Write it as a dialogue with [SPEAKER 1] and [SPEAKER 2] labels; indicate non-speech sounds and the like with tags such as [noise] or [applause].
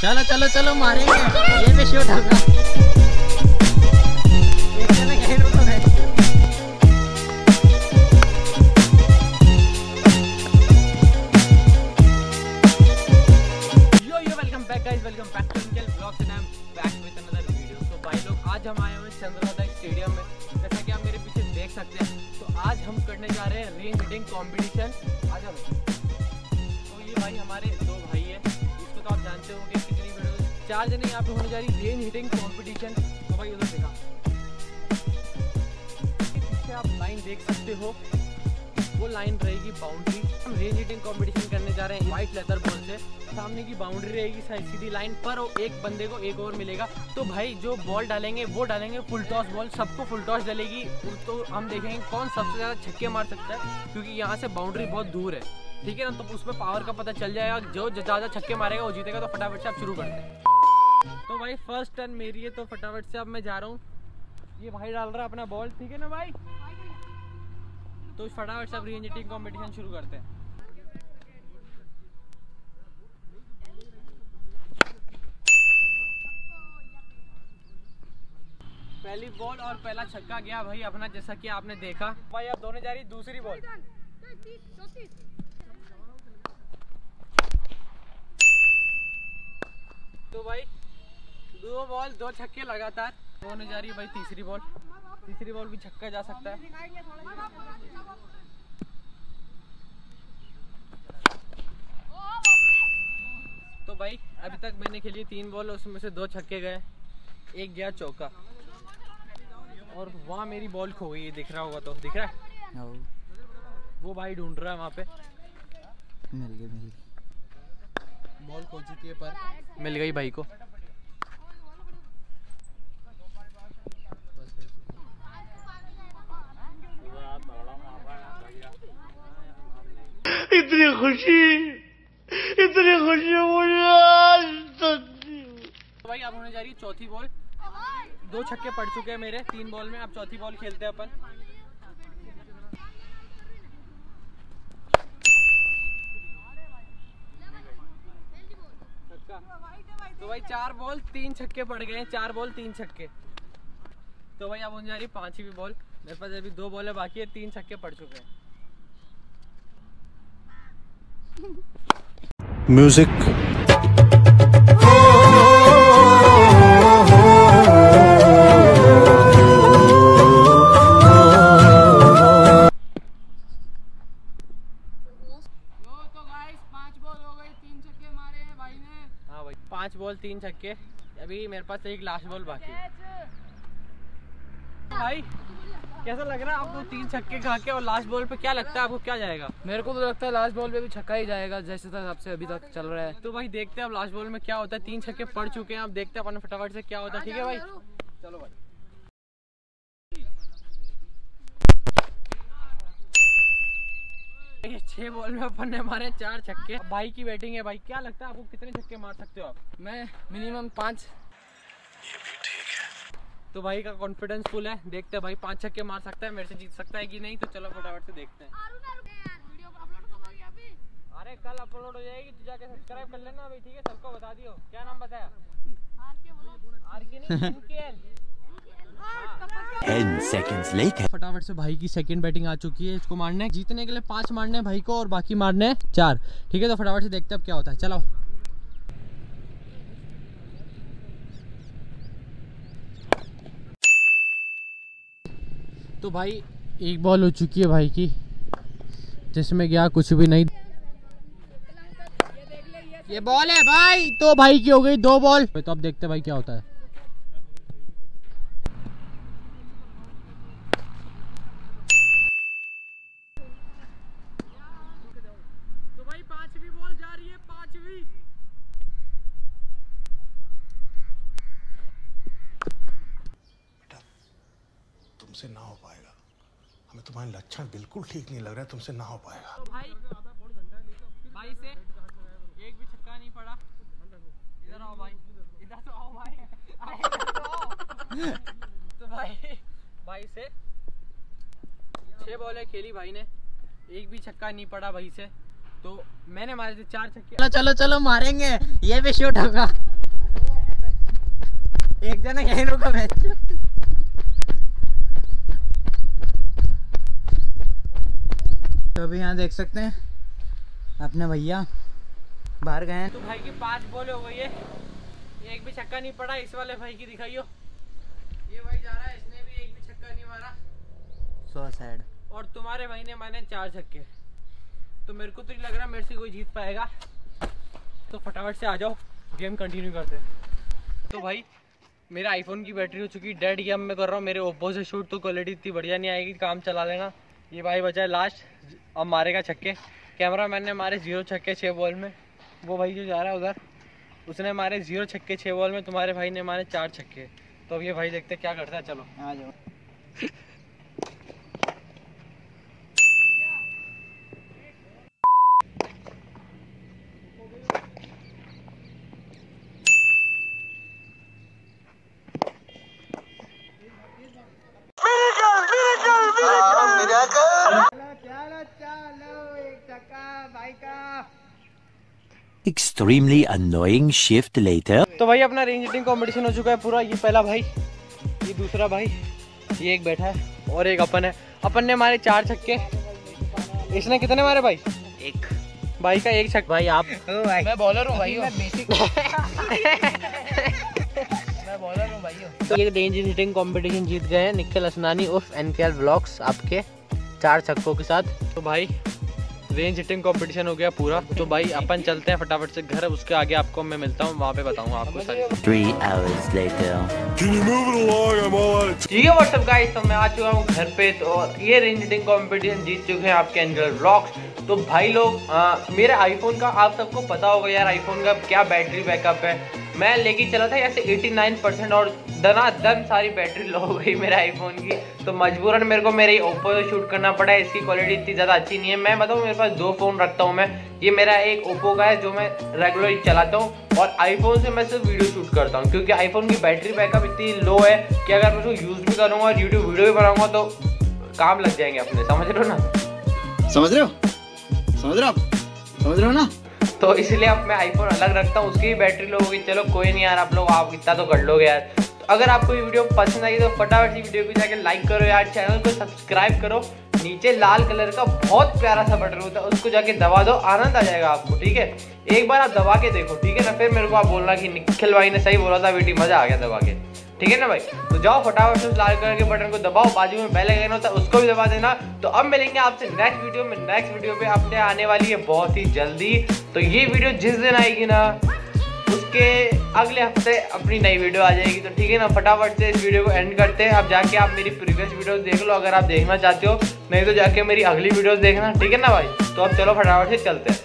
[SPEAKER 1] चलो चलो चलो, मारेंगे। ये welcome back to Indian blogs and I am back with another video तो भाई लोग, आज हम आए हुए चंद्रोदय स्टेडियम में। जैसा कि आप मेरे पीछे देख सकते हैं तो आज हम करने जा रहे हैं रिंग हिटिंग कंपटीशन आ जाओ चार जने यहाँ पे होने जा रही रेंज हिटिंग कंपटीशन तो भाई उधर देखा। पीछे आप लाइन देख सकते हो। वो लाइन रहेगी बाउंड्री हम रेंज हिटिंग कंपटीशन करने जा रहे हैं व्हाइट लेदर बॉल से। सामने की बाउंड्री रहेगी सीधी लाइन पर और एक बंदे को एक ओवर मिलेगा। तो भाई जो बॉल डालेंगे, वो डालेंगे फुल टॉस बॉल सबको फुल टॉस डलेगी। तो हम देखेंगे कौन सबसे ज़्यादा छक्के मार सकता है, क्योंकि यहाँ से बाउंड्री बहुत दूर है। ठीक है ना? तो उसमें पावर का पता चल जाएगा। जो ज़्यादा छक्के मारेगा, वो जीतेगा। तो फटाफट से आप शुरू करते हैं। तो भाई फ़र्स्ट टर्न मेरी है तो फटाफट से अब मैं जा रहा हूँ। ये भाई डाल रहा है अपना बॉल ठीक है ना भाई? तो फटाफट से अब रेंज हिटिंग कंपटीशन शुरू करते हैं। पहली बॉल और पहला छक्का गया भाई अपना, जैसा कि आपने देखा। भाई, अब दोनों जा रही, दूसरी बॉल तो भाई दो बॉल दो छक्के लगातार। होने जा रही है भाई तीसरी बॉल। तीसरी बॉल भी छक्का जा सकता है। तो भाई अभी तक मैंने खेली तीन बॉल उसमें से दो छक्के गए। एक गया चौका। और वहाँ मेरी बॉल खो गई दिख रहा होगा तो। दिख रहा है? वो भाई ढूंढ रहा है वहाँ पे।
[SPEAKER 2] मिल गई मिल गई।
[SPEAKER 1] बॉल खो चुकी है पर। मिल गई भाई को।
[SPEAKER 3] इतनी खुशी इतनी खुशी मुझे आज तक।
[SPEAKER 1] तो भाई अब होने जा रही है चौथी बॉल। दो छक्के पड़ चुके हैं मेरे, तीन बॉल में। अब चौथी बॉल खेलते हैं अपन। तो भाई, चार बॉल, तीन छक्के पड़ गए हैं। चार बॉल, तीन छक्के। तो भाई अब होने जा रही पांचवी बॉल। मेरे पास अभी दो बॉल है, बाकी है, तीन छक्के पड़ चुके हैं।
[SPEAKER 3] म्यूज़िक
[SPEAKER 1] पाँच बॉल तीन छक्के। अभी मेरे पास एक लास्ट बॉल बाकी भाई कैसा लग रहा है आपको तीन छक्के खा के और लास्ट बॉल पे क्या लगता है आपको क्या जाएगा?
[SPEAKER 2] मेरे को तो लगता है लास्ट बॉल पे भी छक्का ही जाएगा जैसे तक आपसे अभी तक चल रहा है।
[SPEAKER 1] तो भाई देखते हैं अब लास्ट बॉल में क्या होता है तीन छक्के पड़ चुके हैं अब देखते हैं अपन फटाफट से क्या होता है ठीक है भाई? चलो भाई। छह बॉल में अपन ने मारे चार छक्के। भाई की बैटिंग है भाई क्या लगता है आपको कितने छक्के मार सकते हो आप?
[SPEAKER 2] मैं मिनिमम पाँच।
[SPEAKER 1] तो भाई का कॉन्फिडेंस फुल है। देखते हैं भाई पाँच छक्के मार सकता है मेरे से जीत सकता है कि नहीं तो चलो फटाफट से देखते हैं। अरे कल अपलोड हो जाएगी तू जाके सब्सक्राइब कर लेना भाई ठीक है? सबको बता दियो। क्या नाम बताया? आर के नहीं [laughs] एनकेएल।
[SPEAKER 4] 10 seconds later.
[SPEAKER 1] फटाफट से भाई की सेकंड बैटिंग आ चुकी है इसको मारने। जीतने के लिए पाँच मारने भाई को और बाकी मारने चार। ठीक है तो फटाफट से देखते हैं अब क्या होता है। चलो तो भाई, एक बॉल हो चुकी है भाई की, जिसमें गया कुछ भी नहीं। ये बॉल है भाई तो भाई की हो गई दो बॉल तो अब देखते भाई क्या होता है तो भाई पांचवी बॉल जा रही है पांचवी
[SPEAKER 3] तुमसे ना हो पाएगा। हमें तुम्हारे लक्षण बिल्कुल ठीक नहीं लग रहा है तुमसे ना हो पाएगा।
[SPEAKER 1] तो भाई भाई से एक भी छक्का नहीं पड़ा। इधर आओ भाई इधर तो आओ भाई। तो तो भाई भाई से छह बॉलें खेली भाई ने। एक भी छक्का नहीं पड़ा भाई से। तो मैंने मारे थे चार छक्के।
[SPEAKER 4] चलो चलो चलो मारेंगे। ये भी शूट होगा। एक जना यहीं रुका मैं तो अभी यहाँ देख सकते हैं। अपने भैया बाहर गए हैं।
[SPEAKER 1] तो भाई की पाँच बॉल हो गई है। एक भी छक्का नहीं पड़ा इस वाले भाई की दिखाइयो। ये भाई जा रहा है इसने भी एक भी छक्का नहीं मारा।
[SPEAKER 4] सो सैड
[SPEAKER 1] और तुम्हारे भाई ने मारे चार छक्के। तो मेरे को तो नहीं लग रहा मेरे से कोई जीत पाएगा। तो फटाफट से आ जाओ गेम कंटिन्यू करते हैं। तो भाई मेरा आईफोन की बैटरी हो चुकी डेड गेम मैं कर रहा हूँ मेरे ओप्पो से शूट तो क्वालिटी इतनी बढ़िया नहीं आएगी काम चला लेना। ये भाई बचा है लास्ट अब मारेगा छक्के। कैमरा मैन ने मारे ज़ीरो छक्के छः बॉल में। वो भाई जो जा रहा है उधर, उसने मारे ज़ीरो छक्के छः बॉल में। तुम्हारे भाई ने मारे चार छक्के। तो अब ये भाई देखते क्या करता है, चलो।
[SPEAKER 4] आ जाओ।
[SPEAKER 5] Extremely annoying shift later.
[SPEAKER 1] तो भाई अपना रेंज हिटिंग कंपटीशन हो चुका है पूरा ये पहला भाई ये दूसरा भाई ये एक बैठा है और एक अपन है। अपन ने मारे चार छक्के। इसने कितने मारे भाई?
[SPEAKER 4] एक।
[SPEAKER 1] भाई का एक छक्का। भाई आप
[SPEAKER 2] मैं बॉलर हूँ भाई।
[SPEAKER 1] तो ये रेंज हिटिंग कंपटीशन जीत गए हैं निखिल असनानी उर्फ़ एनकेएल ब्लॉग्स आपके। चार छक्कों के साथ। तो भाई रेंज हिटिंग कंपटीशन हो गया पूरा। तो भाई अपन चलते हैं फटाफट से घर। उसके आगे आपको मैं मिलता हूँ वहाँ पे बताऊँगा आपको ठीक है व्हाट्सअप गाइस तो मैं आ चुका हूँ घर पे। तो ये रेंज हिटिंग कंपटीशन जीत चुके हैं आपके एंजल ब्लॉग्स तो भाई लोग आ, मेरे आईफोन का आप सबको पता होगा यार आईफोन का क्या बैटरी बैकअप है। मैं लेके चला था ऐसे 89 परसेंट और दना दन सारी बैटरी लो हो गई मेरे आईफोन की। तो मजबूरन मेरे को मेरे ओप्पो से शूट करना पड़ा है इसकी क्वालिटी इतनी ज़्यादा अच्छी नहीं है। मैं बताऊँ मेरे पास दो फ़ोन रखता हूँ मैं। ये मेरा एक ओप्पो का है जो मैं रेगुलर चलाता हूँ। और आईफोन से मैं सिर्फ़ वीडियो शूट करता हूँ क्योंकि आईफोन की बैटरी बैकअप इतनी लो है कि अगर मैं उसको यूज़ भी करूँगा और यूट्यूब वीडियो भी बनाऊँगा तो काम लग जाएँगे अपने। समझ रहे हो ना?
[SPEAKER 4] समझ रहे हो? समझ रहे हो समझ रहे हो ना?
[SPEAKER 1] तो इसलिए अब मैं आईफोन अलग रखता हूँ उसकी भी बैटरी लो होगी चलो कोई नहीं यार आप लोग आप इतना तो कर लोगे यार। अगर आपको ये वीडियो पसंद आई तो फटाफट से वीडियो को जाके लाइक करो यार चैनल को सब्सक्राइब करो। नीचे लाल कलर का बहुत प्यारा सा बटन होता है, उसको जाके दबा दो, आनंद आ जाएगा आपको, ठीक है? एक बार आप दबा के देखो, ठीक है ना? फिर मेरे को आप बोलना कि निखिल भाई ने सही बोला था, बेटी, मज़ा आ गया दबा के, ठीक है ना भाई? तो जाओ फटाफट से लाल कलर के बटन को दबाओ, बाजू में बेल आइकन होता है, उसको भी दबा देना। तो अब मिलेंगे आपसे नेक्स्ट वीडियो में नेक्स्ट वीडियो पे अपने आने वाली है बहुत ही जल्दी। तो ये वीडियो जिस दिन आएगी ना उसके अगले हफ़्ते अपनी नई वीडियो आ जाएगी। तो ठीक है ना फटाफट से इस वीडियो को एंड करते हैं। अब जाके आप मेरी प्रीवियस वीडियोस देख लो, अगर आप देखना चाहते हो। नहीं तो जाके मेरी अगली वीडियोस देखना। ठीक है ना भाई? तो अब चलो फटाफट से चलते हैं।